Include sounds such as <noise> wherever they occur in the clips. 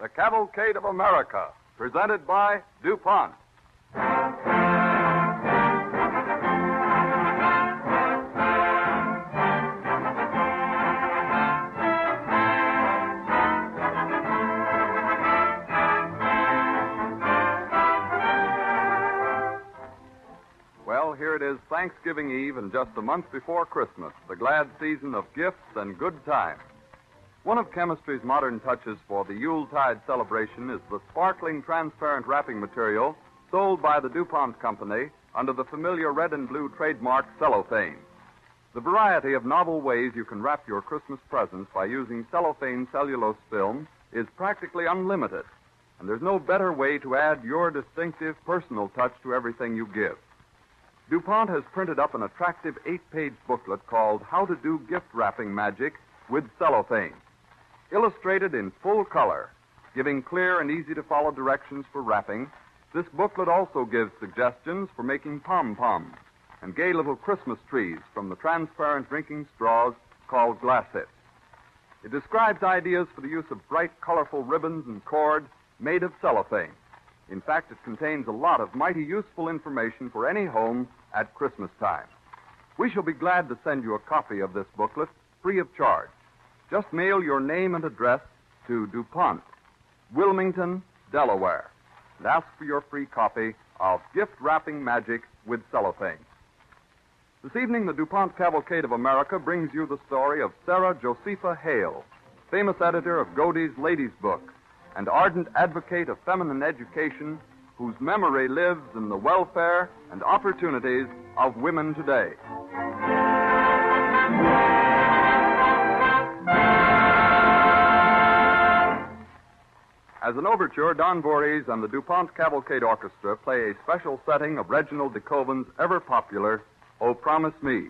The Cavalcade of America, presented by DuPont. Well, here it is Thanksgiving Eve and just a month before Christmas, the glad season of gifts and good times. One of chemistry's modern touches for the Yuletide celebration is the sparkling transparent wrapping material sold by the DuPont Company under the familiar red and blue trademark cellophane. The variety of novel ways you can wrap your Christmas presents by using cellophane cellulose film is practically unlimited, and there's no better way to add your distinctive personal touch to everything you give. DuPont has printed up an attractive eight page booklet called How to Do Gift Wrapping Magic with Cellophane. Illustrated in full color, giving clear and easy to follow directions for wrapping, this booklet also gives suggestions for making pom poms and gay little Christmas trees from the transparent drinking straws called Glassips. It describes ideas for the use of bright, colorful ribbons and cord made of cellophane. In fact, it contains a lot of mighty useful information for any home at Christmas time. We shall be glad to send you a copy of this booklet free of charge. Just mail your name and address to DuPont, Wilmington, Delaware, and ask for your free copy of Gift Wrapping Magic with Cellophane. This evening, the DuPont Cavalcade of America brings you the story of Sarah Josepha Hale, famous editor of Godey's Ladies' Book and ardent advocate of feminine education whose memory lives in the welfare and opportunities of women today. As an overture, Don Voorhees and the DuPont Cavalcade Orchestra play a special setting of Reginald de Koven's ever popular Oh Promise Me.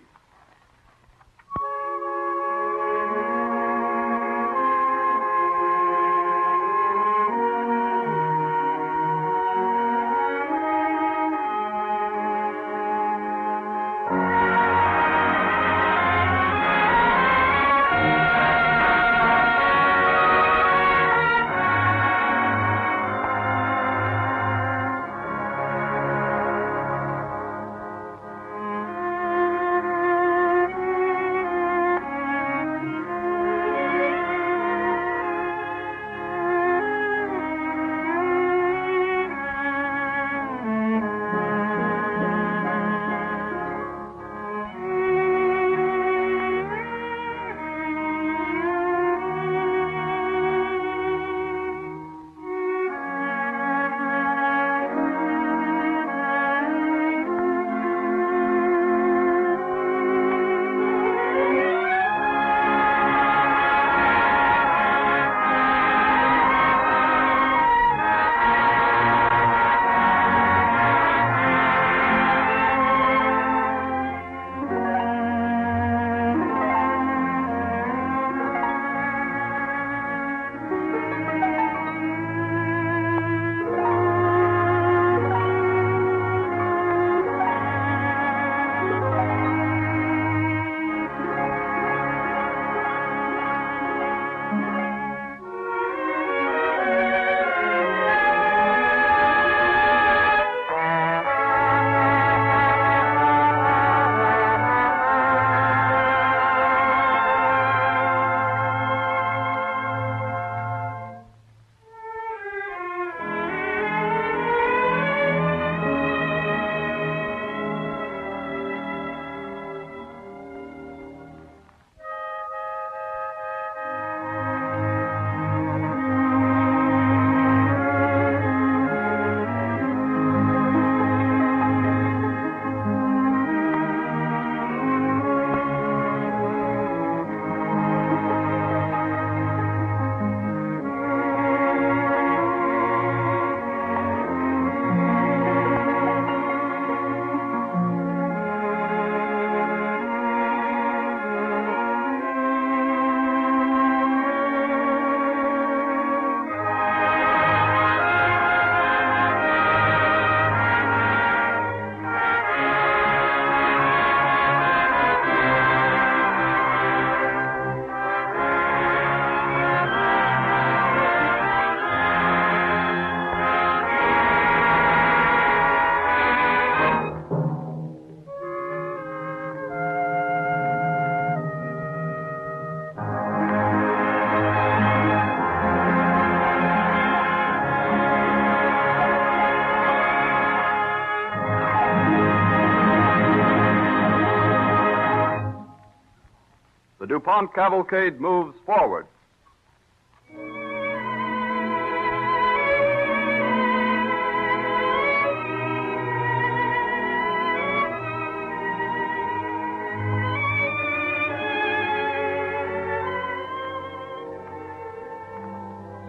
DuPont cavalcade moves forward.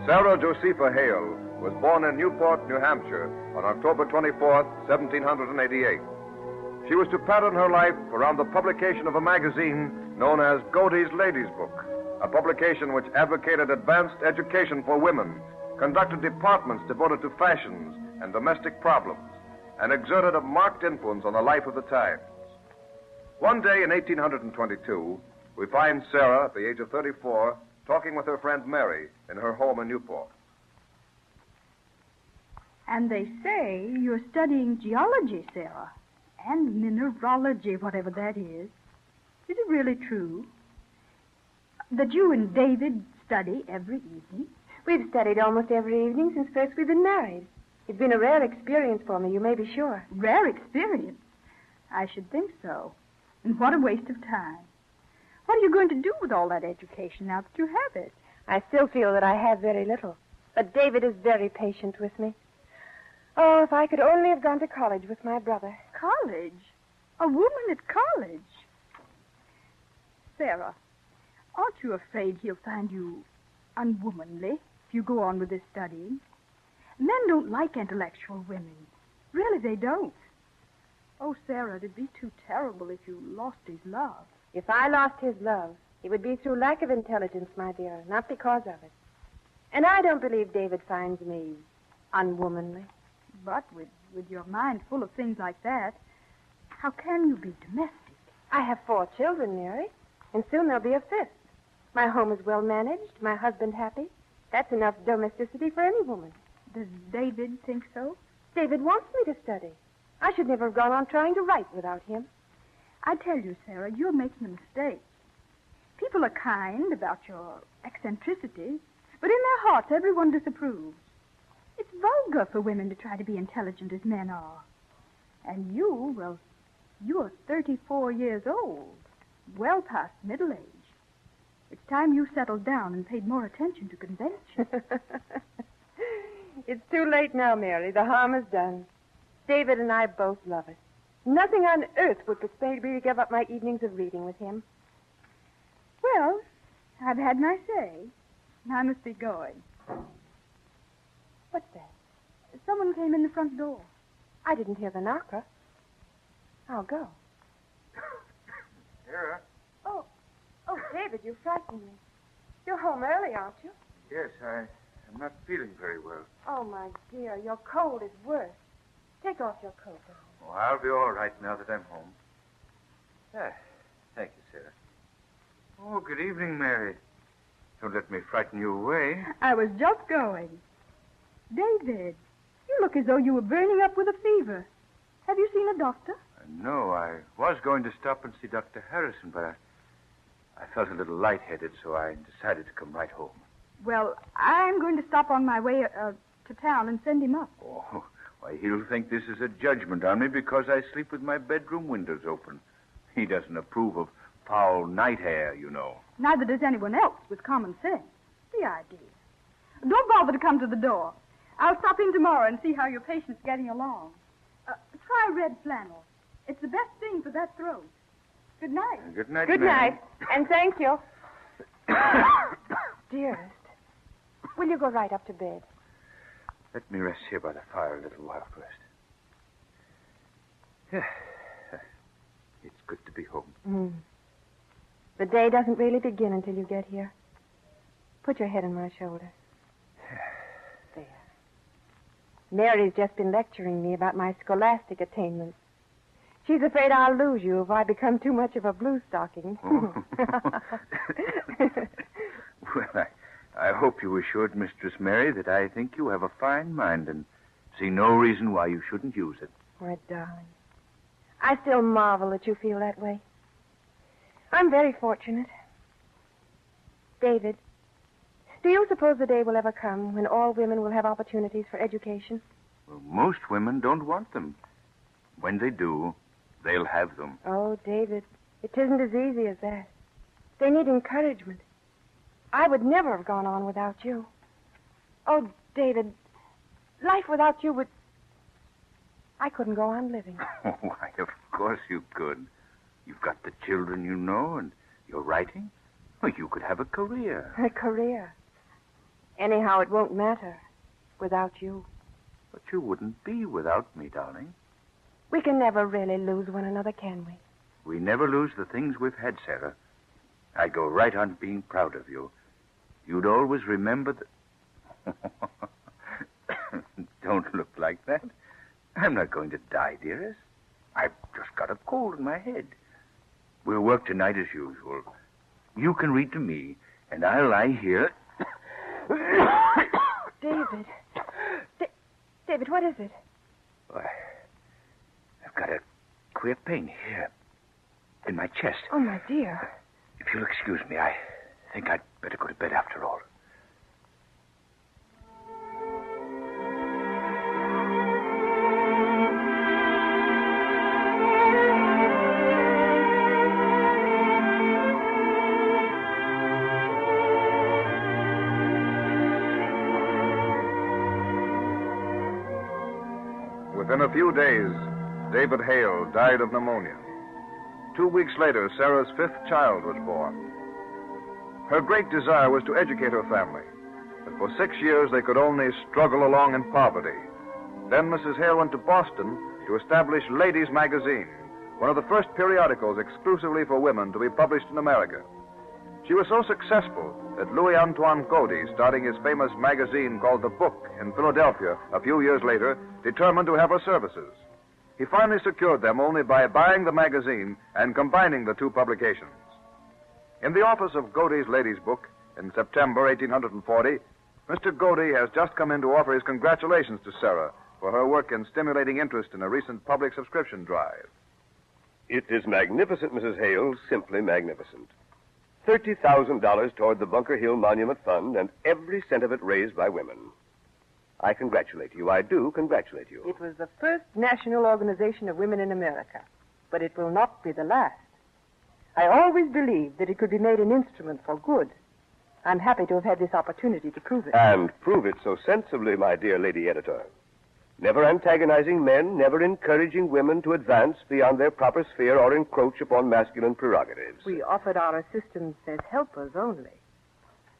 Sarah Josepha Hale was born in Newport, New Hampshire on October 24, 1788. She was to pattern her life around the publication of a magazine known as Godey's Ladies Book, a publication which advocated advanced education for women, conducted departments devoted to fashions and domestic problems, and exerted a marked influence on the life of the times. One day in 1822, we find Sarah, at the age of 34, talking with her friend Mary in her home in Newport. And they say you're studying geology, Sarah, and mineralogy, whatever that is. Is it really true that you and David study every evening? We've studied almost every evening since first we've been married. It's been a rare experience for me, you may be sure. Rare experience. I should think so. And what a waste of time. What are you going to do with all that education now that you have it? I still feel that I have very little. But David is very patient with me. Oh, if I could only have gone to college with my brother. College? A woman at college? Sarah, aren't you afraid he'll find you unwomanly if you go on with this studying? Men don't like intellectual women. Really, they don't. Oh, Sarah, it'd be too terrible if you lost his love. If I lost his love, it would be through lack of intelligence, my dear, not because of it. And I don't believe David finds me unwomanly. But with, with your mind full of things like that, how can you be domestic? I have four children, Mary, and soon there'll be a fifth. My home is well managed, my husband happy. That's enough domesticity for any woman. Does David think so? David wants me to study. I should never have gone on trying to write without him. I tell you, Sarah, you're making a mistake. People are kind about your eccentricities, but in their hearts, everyone disapproves. It's vulgar for women to try to be intelligent as men are. And you, well, you're 34 years old, well past middle age. It's time you settled down and paid more attention to convention. <laughs> it's too late now, Mary. The harm is done. David and I both love it. Nothing on earth would persuade me to give up my evenings of reading with him. Well, I've had my say. I must be going. What's that? Someone came in the front door. I didn't hear the knocker. I'll go. Sarah? Oh, oh, David, you frightened me. You're home early, aren't you? Yes, I, I'm not feeling very well. Oh, my dear, your cold is worse. Take off your coat. Oh, I'll be all right now that I'm home. Ah, thank you, Sarah. Oh, good evening, Mary. Don't let me frighten you away. I was just going. David, you look as though you were burning up with a fever. Have you seen a doctor? Uh, no, I was going to stop and see Dr. Harrison, but I, I felt a little lightheaded, so I decided to come right home. Well, I'm going to stop on my way uh, to town and send him up. Oh, <laughs> why, he'll think this is a judgment on me because I sleep with my bedroom windows open. He doesn't approve of foul night air, you know. Neither does anyone else with common sense. The idea. Don't bother to come to the door. I'll stop in tomorrow and see how your patient's getting along. Uh, try red flannel. It's the best thing for that throat. Good night. Good night, Good Mary. night, and thank you. <coughs> Dearest, will you go right up to bed? Let me rest here by the fire a little while first. Yeah. <sighs> It's good to be home. Mm. The day doesn't really begin until you get here. Put your head on my shoulder. <sighs> Mary's just been lecturing me about my scholastic attainments. She's afraid I'll lose you if I become too much of a blue stocking. <laughs> Oh. <laughs> Well, I, I hope you assured Mistress Mary that I think you have a fine mind and see no reason why you shouldn't use it. My darling. I still marvel that you feel that way. I'm very fortunate. David, do you suppose the day will ever come when all women will have opportunities for education? Well, most women don't want them. When they do, they'll have them. Oh, David, it isn't as easy as that. They need encouragement. I would never have gone on without you. Oh, David, life without you would. I couldn't go on living. <laughs> Why, of course you could. You've got the children you know, and you're writing. Well, you could have a career. A career. Anyhow, it won't matter without you. But you wouldn't be without me, darling. We can never really lose one another, can we? We never lose the things we've had, Sarah. I go right on being proud of you. You'd always remember that. <laughs> Don't look like that. I'm not going to die, dearest. I've just got a cold in my head. We'll work tonight as usual. You can read to me, and I'll lie here. David. Da- David, what is it? Why, I've got a queer pain here in my chest. Oh, my dear. If you'll excuse me, I think I'd better go to bed after all. Few days, David Hale died of pneumonia. Two weeks later, Sarah's fifth child was born. Her great desire was to educate her family, but for six years they could only struggle along in poverty. Then Mrs. Hale went to Boston to establish Ladies Magazine, one of the first periodicals exclusively for women to be published in America. She was so successful that Louis Antoine Godey, starting his famous magazine called The Book in Philadelphia a few years later, determined to have her services. He finally secured them only by buying the magazine and combining the two publications. In the office of Godey's Ladies Book in September 1840, Mr. Godey has just come in to offer his congratulations to Sarah for her work in stimulating interest in a recent public subscription drive. It is magnificent, Mrs. Hale, simply magnificent. $30,000 toward the Bunker Hill Monument Fund, and every cent of it raised by women. I congratulate you. I do congratulate you. It was the first national organization of women in America, but it will not be the last. I always believed that it could be made an instrument for good. I'm happy to have had this opportunity to prove it. And prove it so sensibly, my dear lady editor. Never antagonizing men, never encouraging women to advance beyond their proper sphere or encroach upon masculine prerogatives. We offered our assistance as helpers only.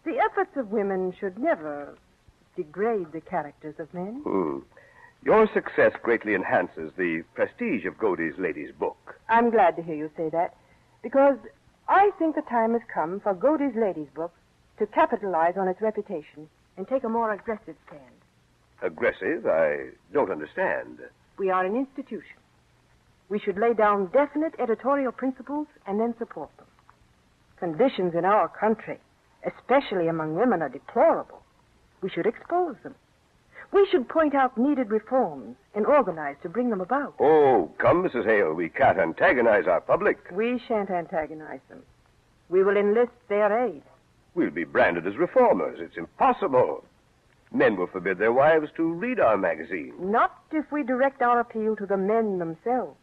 The efforts of women should never degrade the characters of men. Hmm. Your success greatly enhances the prestige of Godey's Ladies Book. I'm glad to hear you say that, because I think the time has come for Godey's Ladies Book to capitalize on its reputation and take a more aggressive stand. Aggressive? I don't understand. We are an institution. We should lay down definite editorial principles and then support them. Conditions in our country, especially among women, are deplorable. We should expose them. We should point out needed reforms and organize to bring them about. Oh, come, Mrs. Hale. We can't antagonize our public. We shan't antagonize them. We will enlist their aid. We'll be branded as reformers. It's impossible. Men will forbid their wives to read our magazine. Not if we direct our appeal to the men themselves.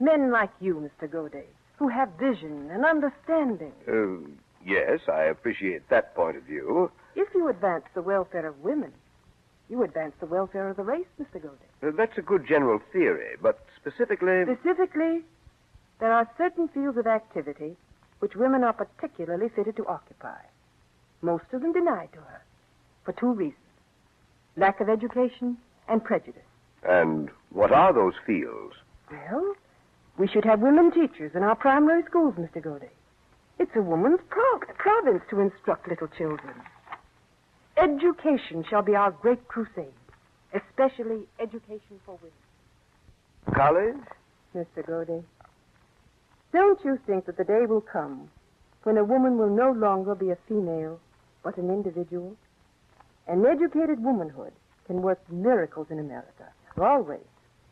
Men like you, Mr. Godey, who have vision and understanding. Uh, yes, I appreciate that point of view. If you advance the welfare of women, you advance the welfare of the race, Mr. Godey. Uh, that's a good general theory, but specifically. Specifically, there are certain fields of activity which women are particularly fitted to occupy. Most of them denied to her for two reasons lack of education and prejudice. And what are those fields? Well, we should have women teachers in our primary schools, Mr. Godey. It's a woman's pro- province to instruct little children. Education shall be our great crusade, especially education for women. College? Mr. Godey, don't you think that the day will come when a woman will no longer be a female, but an individual? An educated womanhood can work miracles in America. Always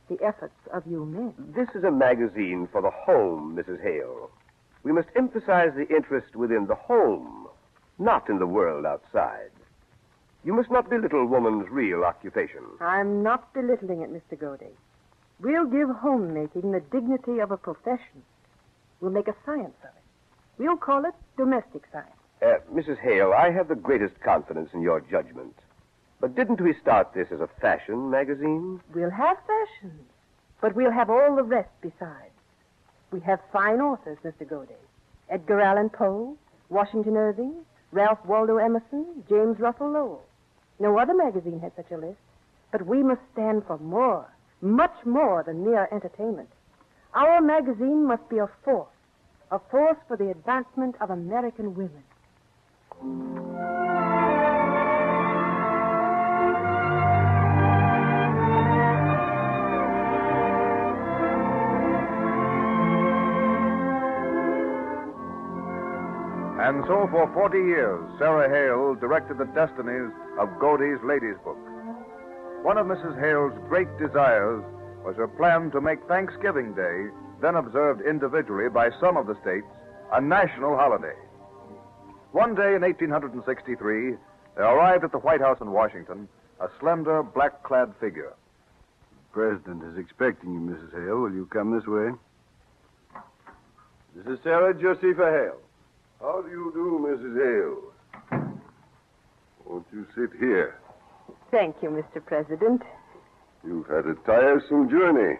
the efforts of you men. This is a magazine for the home, Mrs. Hale. We must emphasize the interest within the home, not in the world outside. You must not belittle woman's real occupation. I'm not belittling it, Mr. Godey. We'll give homemaking the dignity of a profession. We'll make a science of it. We'll call it domestic science. Uh, Mrs. Hale, I have the greatest confidence in your judgment. But didn't we start this as a fashion magazine? We'll have fashions, but we'll have all the rest besides. We have fine authors, Mr. Godey. Edgar Allan Poe, Washington Irving, Ralph Waldo Emerson, James Russell Lowell. No other magazine has such a list. But we must stand for more, much more than mere entertainment. Our magazine must be a force, a force for the advancement of American women. And so for 40 years, Sarah Hale directed the destinies of Godey's Ladies' Book. One of Mrs. Hale's great desires was her plan to make Thanksgiving Day, then observed individually by some of the states, a national holiday. One day in 1863, there arrived at the White House in Washington a slender, black clad figure. The President is expecting you, Mrs. Hale. Will you come this way? This is Sarah Josepha Hale. How do you do, Mrs. Hale? Won't you sit here? Thank you, Mr. President. You've had a tiresome journey.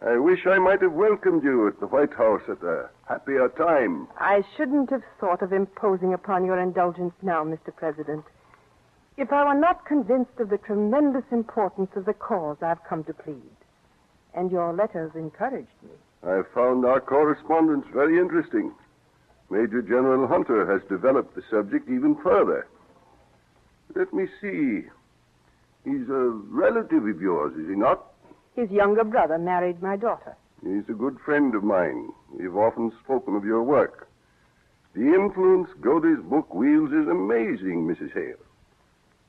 I wish I might have welcomed you at the White House at a happier time. I shouldn't have thought of imposing upon your indulgence now, Mr. President. If I were not convinced of the tremendous importance of the cause I've come to plead. And your letters encouraged me. I found our correspondence very interesting. Major General Hunter has developed the subject even further. Let me see. He's a relative of yours, is he not? His younger brother married my daughter. He's a good friend of mine. We've often spoken of your work. The influence Godey's book wields is amazing, Mrs. Hale.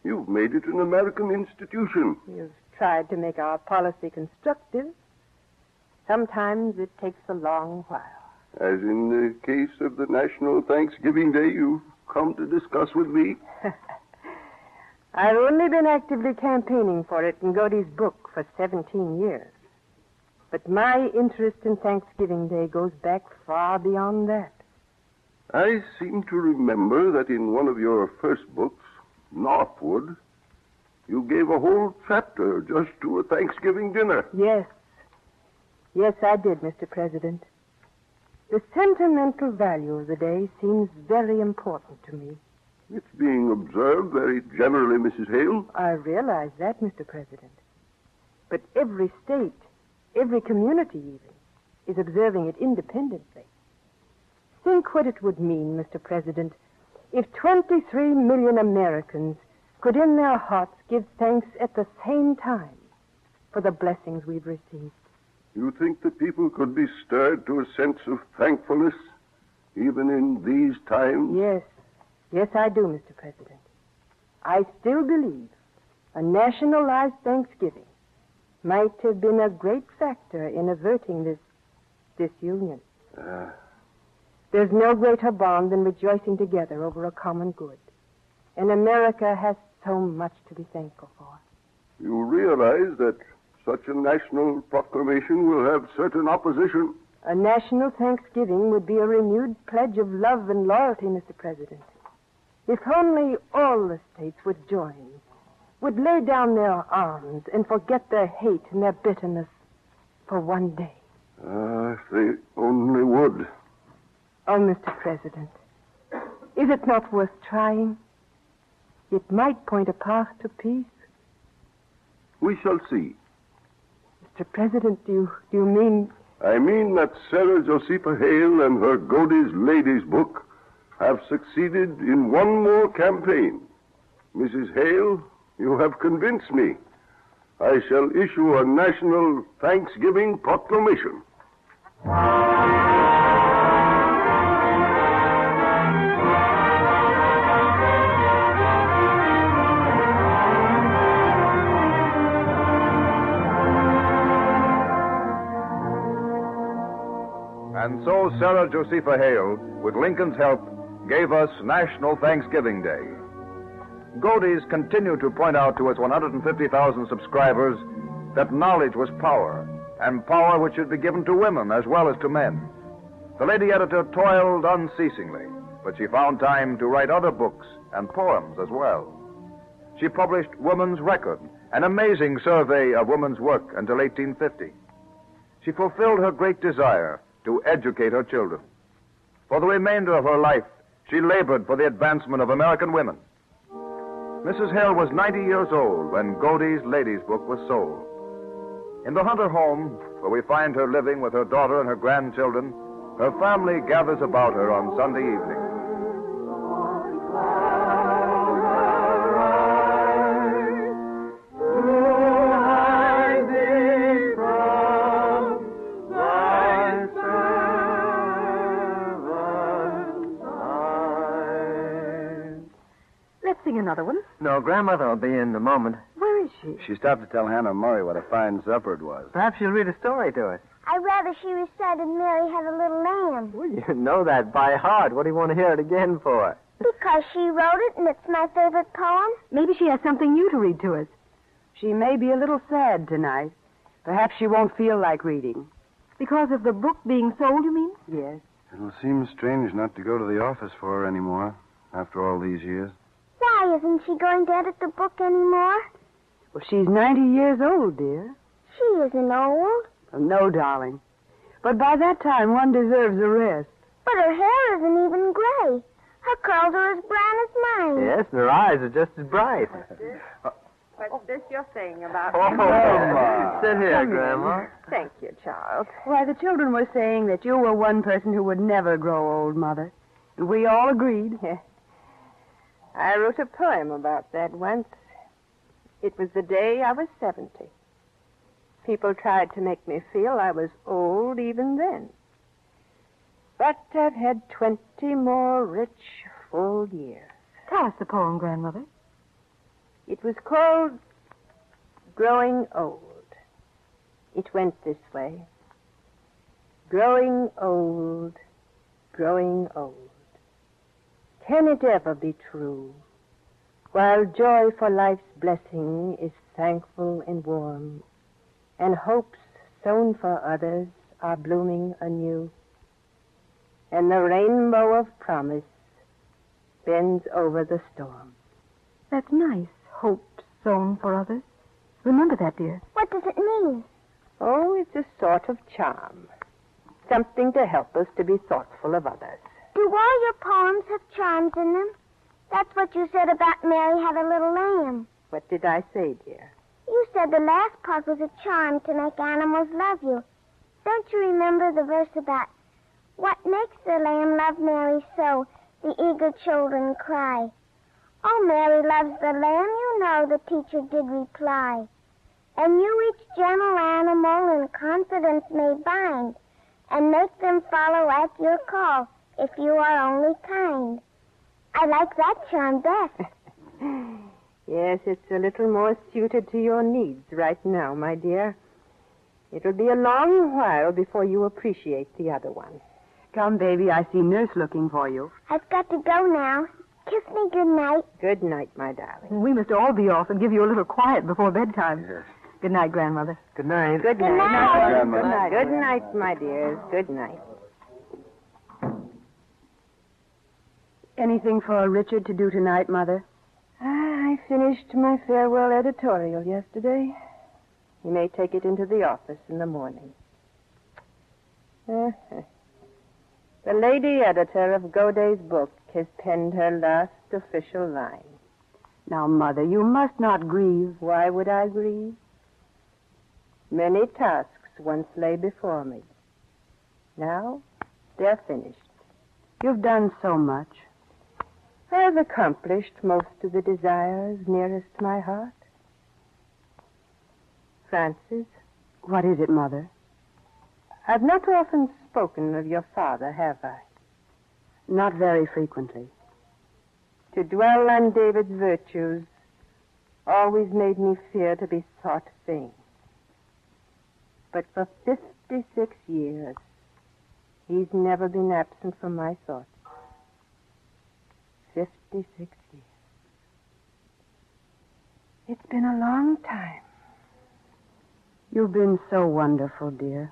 You've made it an American institution. You've tried to make our policy constructive. Sometimes it takes a long while. As in the case of the National Thanksgiving Day you've come to discuss with me. <laughs> I've only been actively campaigning for it in Godey's book for 17 years. But my interest in Thanksgiving Day goes back far beyond that. I seem to remember that in one of your first books, Northwood, you gave a whole chapter just to a Thanksgiving dinner. Yes. Yes, I did, Mr. President. The sentimental value of the day seems very important to me. It's being observed very generally, Mrs. Hale. I realize that, Mr. President. But every state, every community even, is observing it independently. Think what it would mean, Mr. President, if 23 million Americans could in their hearts give thanks at the same time for the blessings we've received. You think the people could be stirred to a sense of thankfulness even in these times? Yes. Yes, I do, Mr. President. I still believe a nationalized Thanksgiving might have been a great factor in averting this disunion. Uh, There's no greater bond than rejoicing together over a common good. And America has so much to be thankful for. you realize that such a national proclamation will have certain opposition. A national Thanksgiving would be a renewed pledge of love and loyalty, Mr. President. If only all the states would join, would lay down their arms and forget their hate and their bitterness for one day. Ah, if they only would. Oh, Mr. President, is it not worth trying? It might point a path to peace. We shall see. Mr. President, do you, do you mean I mean that Sarah Josepha Hale and her Godey's Ladies book have succeeded in one more campaign. Mrs. Hale, you have convinced me. I shall issue a national Thanksgiving proclamation. And so Sarah Josepha Hale, with Lincoln's help, gave us National Thanksgiving Day. Godey's continued to point out to its 150,000 subscribers that knowledge was power, and power which should be given to women as well as to men. The lady editor toiled unceasingly, but she found time to write other books and poems as well. She published Woman's Record, an amazing survey of woman's work until 1850. She fulfilled her great desire to educate her children. For the remainder of her life, she labored for the advancement of American women. Mrs. Hale was 90 years old when Godey's Ladies Book was sold. In the Hunter home, where we find her living with her daughter and her grandchildren, her family gathers about her on Sunday evening. Grandmother will be in in a moment. Where is she? She stopped to tell Hannah Murray what a fine supper it was. Perhaps she'll read a story to us. I'd rather she recited Mary Had a Little Lamb. Well, you know that by heart. What do you want to hear it again for? Because she wrote it and it's my favorite poem. Maybe she has something new to read to us. She may be a little sad tonight. Perhaps she won't feel like reading. Because of the book being sold, you mean? Yes. It'll seem strange not to go to the office for her anymore after all these years. Why isn't she going to edit the book anymore? Well, she's 90 years old, dear. She isn't old. Oh, no, darling. But by that time, one deserves a rest. But her hair isn't even gray. Her curls are as brown as mine. Yes, and her eyes are just as bright. <laughs> What's this you're saying about Oh, Grandma. Sit here, Come in. Grandma. Thank you, Charles. Why, the children were saying that you were one person who would never grow old, Mother. And we all agreed. <laughs> I wrote a poem about that once. It was the day I was 70. People tried to make me feel I was old even then. But I've had 20 more rich, full years. Tell us the poem, Grandmother. It was called Growing Old. It went this way Growing old, growing old. Can it ever be true? While joy for life's blessing is thankful and warm, and hopes sown for others are blooming anew, and the rainbow of promise bends over the storm. That's nice. Hope sown for others. Remember that, dear. What does it mean? Oh, it's a sort of charm. Something to help us to be thoughtful of others. Do all your poems have charms in them? That's what you said about Mary Had a Little Lamb. What did I say, dear? You said the last part was a charm to make animals love you. Don't you remember the verse about what makes the lamb love Mary so the eager children cry? Oh, Mary loves the lamb, you know, the teacher did reply. And you each gentle animal in confidence may bind, and make them follow at your call if you are only kind. I like that charm best. <laughs> Yes, it's a little more suited to your needs right now, my dear. It'll be a long while before you appreciate the other one. Come, baby, I see Nurse looking for you. I've got to go now. Kiss me good night. Good night, my darling. We must all be off and give you a little quiet before bedtime. Yes. Good night, Grandmother. Good night. Good Good night. night. Grandmother. Good night. Good night, my dears. Good night. Anything for Richard to do tonight, Mother? Ah, I finished my farewell editorial yesterday. He may take it into the office in the morning. <laughs> the lady editor of Godey's book has penned her last official line. Now, Mother, you must not grieve. Why would I grieve? Many tasks once lay before me. Now, they're finished. You've done so much. I've accomplished most of the desires nearest my heart. Frances. What is it, Mother? I've not often spoken of your father, have I? Not very frequently. To dwell on David's virtues always made me fear to be thought vain. But for 56 years, he's never been absent from my thoughts. 56 years. It's been a long time. You've been so wonderful, dear.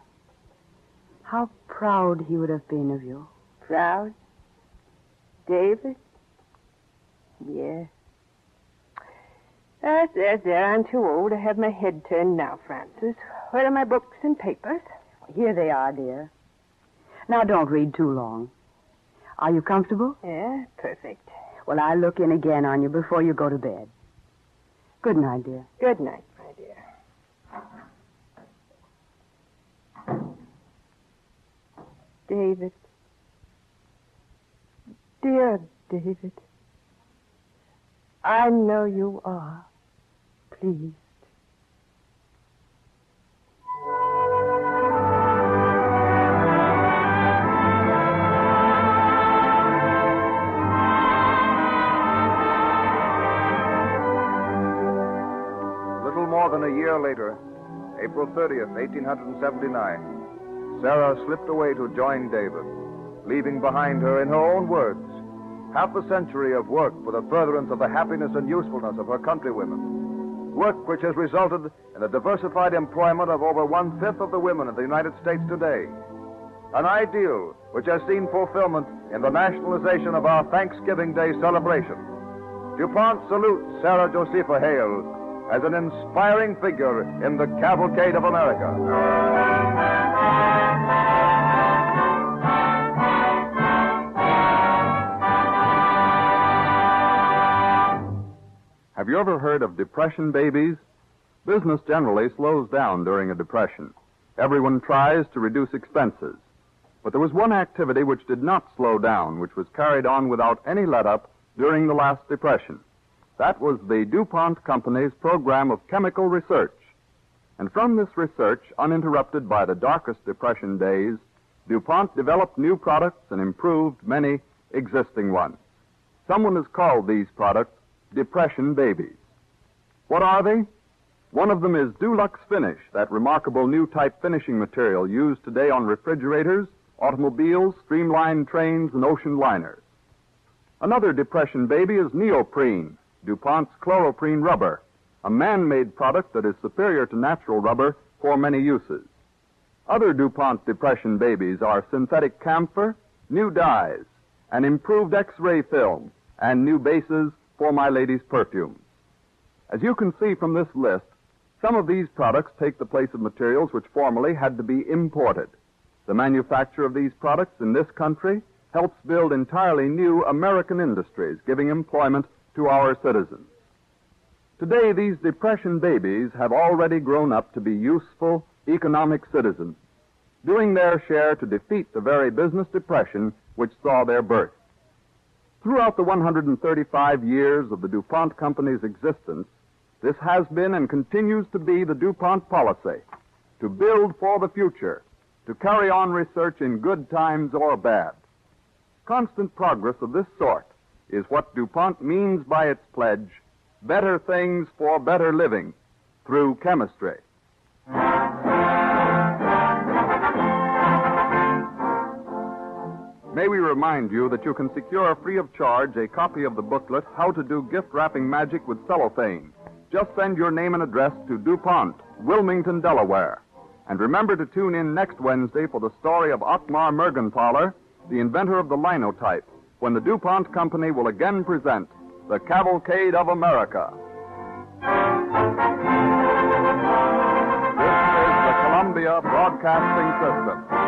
How proud. he would have been of you. Proud? David? Yes. There, there, there. I'm too old to have my head turned now, Frances. Where are my books and papers? Here they are, dear. Now, don't read too long. Are you comfortable? Yeah, perfect. Well, I'll look in again on you before you go to bed. Good night, dear. Good night, my dear. David. Dear David. I know you are pleased. Year later, April 30th, 1879, Sarah slipped away to join David, leaving behind her, in her own words, half a century of work for the furtherance of the happiness and usefulness of her countrywomen. Work which has resulted in the diversified employment of over one fifth of the women of the United States today. An ideal which has seen fulfillment in the nationalization of our Thanksgiving Day celebration. DuPont salutes Sarah Josepha Hale as an inspiring figure in the cavalcade of America. Have you ever heard of depression babies? Business generally slows down during a depression. Everyone tries to reduce expenses. But there was one activity which did not slow down, which was carried on without any let up during the last depression. That was the DuPont Company's program of chemical research. And from this research, uninterrupted by the darkest depression days, DuPont developed new products and improved many existing ones. Someone has called these products depression babies. What are they? One of them is Dulux Finish, that remarkable new type finishing material used today on refrigerators, automobiles, streamlined trains, and ocean liners. Another depression baby is neoprene, DuPont's chloroprene rubber, a man made product that is superior to natural rubber for many uses. Other DuPont depression babies are synthetic camphor, new dyes, an improved X ray film, and new bases for my lady's perfumes. As you can see from this list, some of these products take the place of materials which formerly had to be imported. The manufacture of these products in this country helps build entirely new American industries, giving employment to our citizens. Today, these depression babies have already grown up to be useful, economic citizens, doing their share to defeat the very business depression which saw their birth. Throughout the 135 years of the DuPont Company's existence, this has been and continues to be the DuPont policy to build for the future, to carry on research in good times or bad. Constant progress of this sort is what DuPont means by its pledge better things for better living through chemistry. May we remind you that you can secure free of charge a copy of the booklet, How to Do Gift Wrapping Magic with Cellophane. Just send your name and address to DuPont, Wilmington, Delaware. And remember to tune in next Wednesday for the story of Ottmar Mergenthaler, the inventor of the linotype, when the DuPont Company will again present the Cavalcade of America. This is the Columbia Broadcasting System.